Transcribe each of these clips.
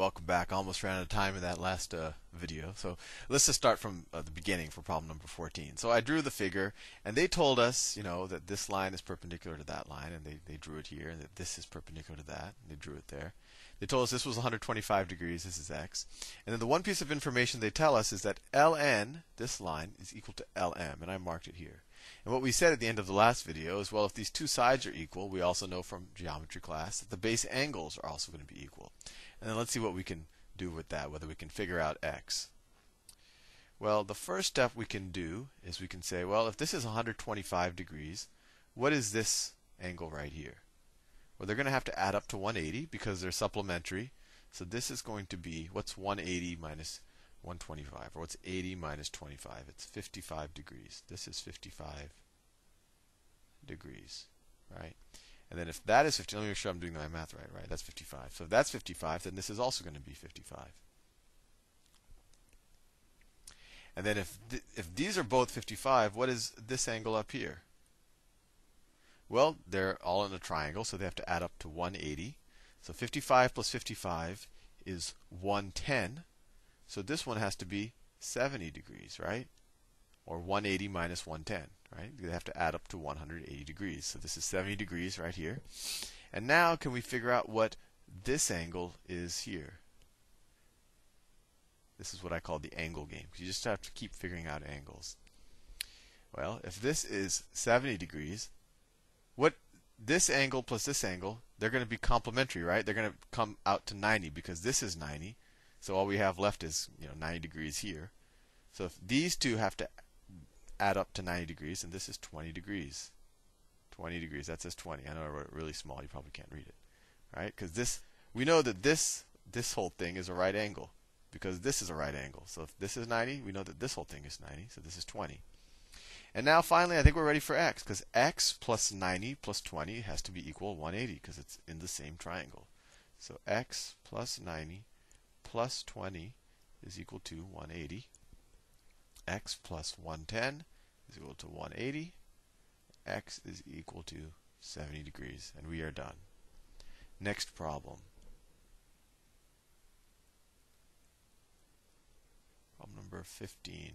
welcome back. Almost ran out of time in that last uh, video. So let's just start from uh, the beginning for problem number 14. So I drew the figure, and they told us, you know, that this line is perpendicular to that line, and they, they drew it here, and that this is perpendicular to that, and they drew it there. They told us this was 125 degrees, this is x. And then the one piece of information they tell us is that ln, this line, is equal to lm, and I marked it here. And what we said at the end of the last video is, well, if these two sides are equal, we also know from geometry class that the base angles are also going to be equal. And then let's see what we can do with that, whether we can figure out x. Well, the first step we can do is we can say, well, if this is 125 degrees, what is this angle right here? Well, they're going to have to add up to 180 because they're supplementary. So this is going to be, what's 180 minus 125? Or what's 80 minus 25? It's 55 degrees. This is 55 degrees, right? And then if that is 50, let me make sure I'm doing my math right, right? That's 55. So if that's 55, then this is also going to be 55. And then if th if these are both 55, what is this angle up here? Well, they're all in a triangle, so they have to add up to 180. So 55 plus 55 is 110. So this one has to be 70 degrees, right? Or 180 minus 110, right? They have to add up to 180 degrees. So this is 70 degrees right here. And now can we figure out what this angle is here? This is what I call the angle game. You just have to keep figuring out angles. Well, if this is 70 degrees, what this angle plus this angle, they're going to be complementary, right? They're going to come out to 90 because this is 90. So all we have left is, you know, 90 degrees here. So if these two have to add up to 90 degrees, and this is 20 degrees. 20 degrees, that says 20. I know I wrote it really small, you probably can't read it. Right? Because this we know that this this whole thing is a right angle because this is a right angle. So if this is 90, we know that this whole thing is 90. So this is 20. And now finally, I think we're ready for x because x plus 90 plus 20 has to be equal 180 because it's in the same triangle. So x plus 90 plus 20 is equal to 180. x plus 110 is equal to 180. x is equal to 70 degrees. And we are done. Next problem. Problem number 15.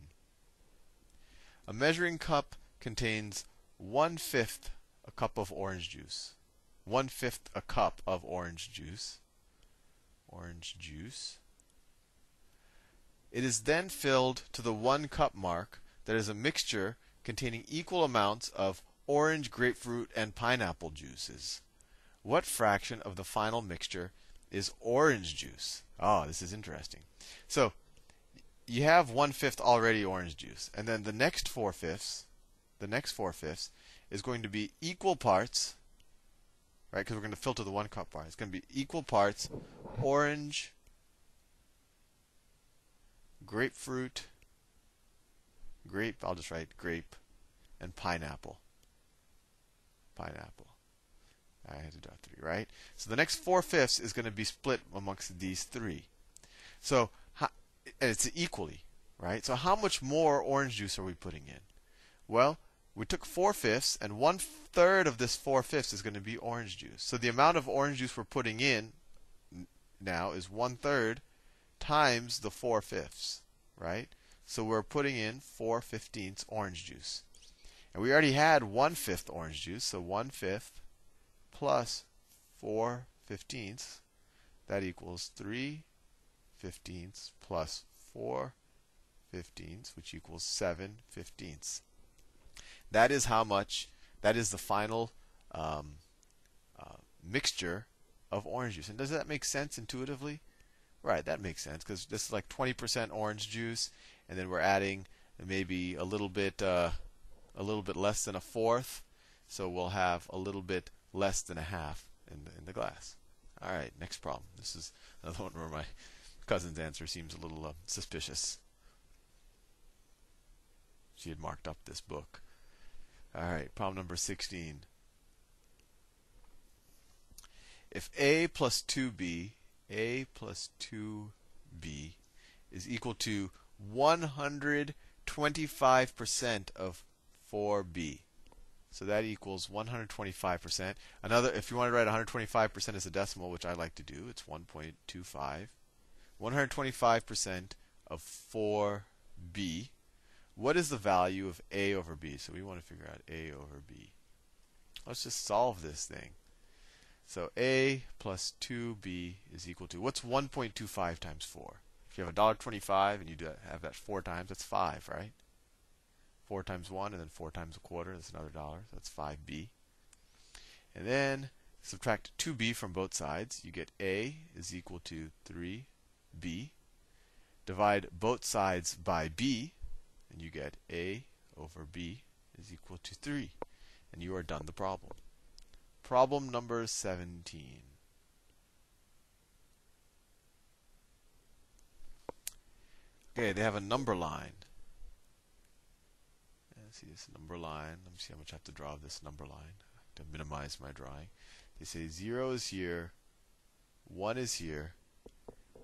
A measuring cup contains one fifth a cup of orange juice. One fifth a cup of orange juice. Orange juice. It is then filled to the one cup mark that is a mixture containing equal amounts of orange, grapefruit, and pineapple juices. What fraction of the final mixture is orange juice? Oh, this is interesting. So, you have one fifth already orange juice, and then the next four fifths, the next four fifths is going to be equal parts, right? Because we're going to filter the one cup part. It's going to be equal parts orange, grapefruit, grape. I'll just write grape, and pineapple. Pineapple. I had to draw three, right? So the next four fifths is going to be split amongst these three. So and it's equally, right? So how much more orange juice are we putting in? Well, we took four fifths, and one third of this four fifths is going to be orange juice. So the amount of orange juice we're putting in now is one third times the four fifths, right? So we're putting in four fifteenths orange juice. And we already had one fifth orange juice, so one fifth plus four fifteenths, that equals three fifteenths plus 4 fifteenths, which equals 7 fifteenths. That is how much, that is the final um, uh, mixture of orange juice. And does that make sense intuitively? Right, that makes sense because this is like 20% orange juice, and then we're adding maybe a little bit, uh, a little bit less than a fourth, so we'll have a little bit less than a half in the, in the glass. All right, next problem. This is another one where my cousin's answer seems a little uh, suspicious. She had marked up this book. All right, problem number 16. If a plus 2b, a plus 2b is equal to 125% of 4b. So that equals 125%. Another, if you want to write 125% as a decimal, which I like to do, it's 1.25 125% of 4b. What is the value of a over b? So we want to figure out a over b. Let's just solve this thing. So a plus 2b is equal to what's 1.25 times 4? If you have $1.25 and you have that four times, that's 5, right? 4 times 1 and then 4 times a quarter, that's another dollar. So that's 5b. And then subtract 2b from both sides. You get a is equal to 3b. Divide both sides by b, and you get a over b is equal to 3. And you are done the problem. Problem number 17. Okay, they have a number line. Let's see this number line. Let me see how much I have to draw of this number line to minimize my drawing. They say 0 is here, 1 is here,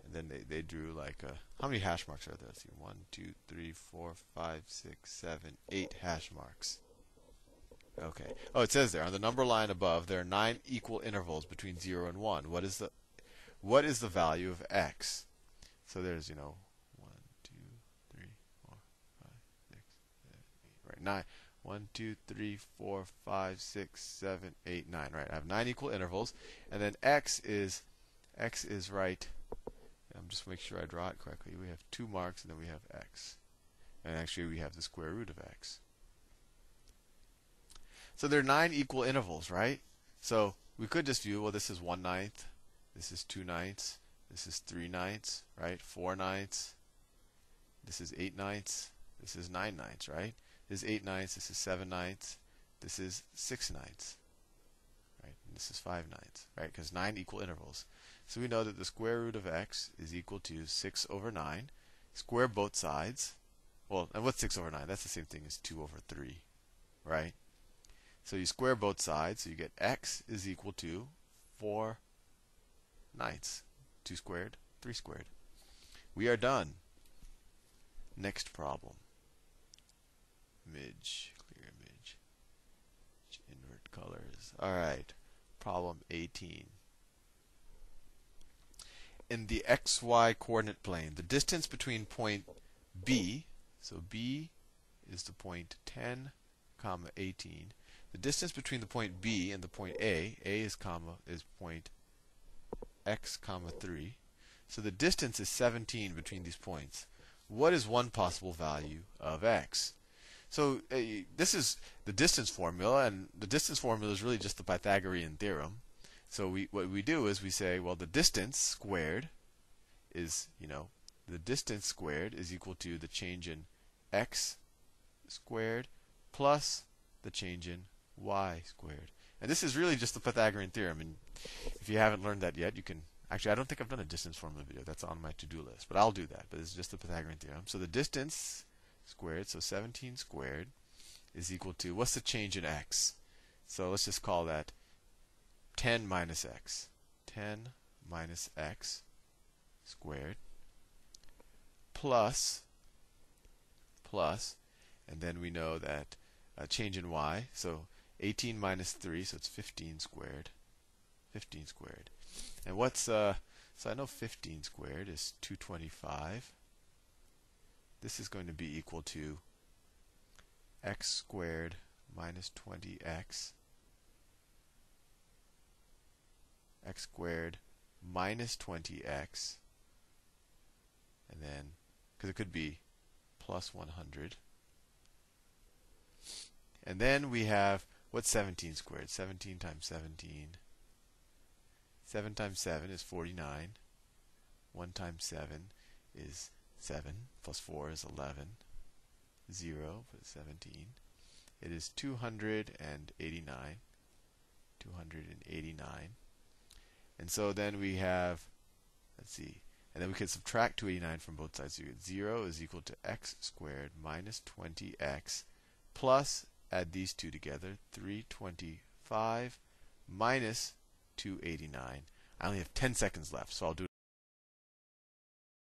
and then they, they drew like a. How many hash marks are there? Let's see. 1, 2, 3, 4, 5, 6, 7, 8 hash marks. Okay. Oh, it says there on the number line above there are nine equal intervals between 0 and 1. What is the what is the value of x? So there's, you know, 1, 2, 3, 4, 5, 6, 7, 8, right, 9. 1, 2, 3, 4, 5, 6, 7, 8, 9. Right, I have nine equal intervals. And then x is x is right. I'm just make sure I draw it correctly. We have two marks and then we have x. And actually we have the square root of x. So there are nine equal intervals, right? So we could just view, well, this is one ninth, this is two ninths, this is three ninths, right? Four ninths, this is eight ninths, this is nine ninths, right? This is 8 ninths, this is 7 ninths, this is 6 ninths. Right? And this is 5 ninths, right? Because 9 equal intervals. So we know that the square root of x is equal to 6 over 9. Square both sides. Well, and what's 6 over 9? That's the same thing as 2 over 3, right? So you square both sides, so you get x is equal to 4 ninths. 2 squared, 3 squared. We are done. Next problem image, clear image, invert colors. All right, problem 18. In the xy coordinate plane, the distance between point B, so B is the point 10, comma 18. The distance between the point B and the point A, A is comma is point x comma 3. So the distance is 17 between these points. What is one possible value of x? So uh, this is the distance formula, and the distance formula is really just the Pythagorean theorem. So we what we do is we say, well, the distance squared is, you know, the distance squared is equal to the change in x squared plus the change in y squared. And this is really just the Pythagorean theorem. And if you haven't learned that yet, you can actually I don't think I've done a distance formula video. That's on my to-do list, but I'll do that. But it's just the Pythagorean theorem. So the distance squared. So 17 squared is equal to, what's the change in x? So let's just call that 10 minus x. 10 minus x squared plus, plus, and then we know that a change in y, so 18 minus 3, so it's 15 squared. 15 squared. And what's, uh, so I know 15 squared is 225 this is going to be equal to x squared minus 20x x squared minus 20x and then because it could be plus 100 and then we have what's 17 squared 17 times 17 7 times 7 is 49 1 times 7 is 7 plus 4 is 11. 0 plus 17. It is 289. 289. And so then we have, let's see, and then we can subtract 289 from both sides. So you get 0 is equal to x squared minus 20x plus, add these two together, 325 minus 289. I only have 10 seconds left, so I'll do